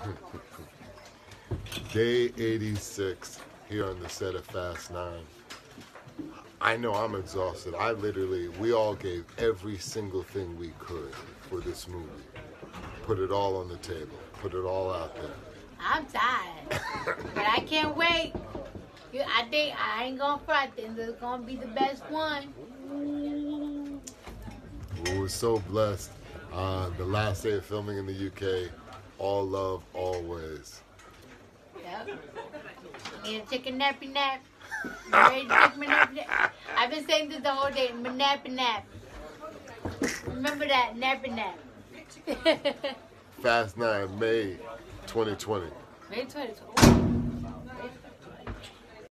Day 86 here on the set of Fast 9. I know I'm exhausted. I literally, we all gave every single thing we could for this movie. Put it all on the table, put it all out there. I'm tired, but I can't wait. I think I ain't gonna front. This is gonna be the best one. We were so blessed. Uh, the last day of filming in the UK, all love, always. Yep. Need take a nappy nap. Ready to take my nappy nap? I've been saying this the whole day. My nappy nap. Remember that nappy nap. Fast 9, May 2020. May 20th.